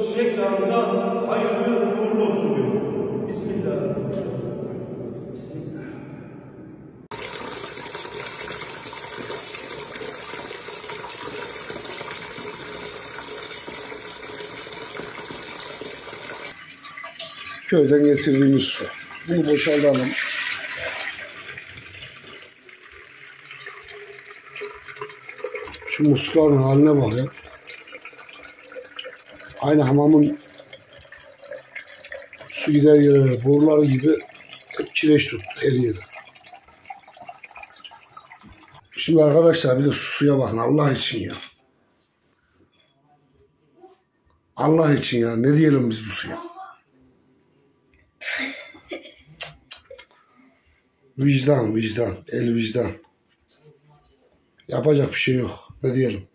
Çiçek Ramazan hayırlı uğurlu olsun diyor. Bismillah. Bismillah. Köyden getirdiğimiz su. Bunu boşaltalım. Şu muslukların haline bak ya. Aynı hamamın su gider yerleri, boruları gibi hep kireç tuttu her yeri. Şimdi arkadaşlar bir de suya bakın Allah için ya. Allah için ya ne diyelim biz bu suya? Vicdan, vicdan, el vicdan. Yapacak bir şey yok. Ne diyelim?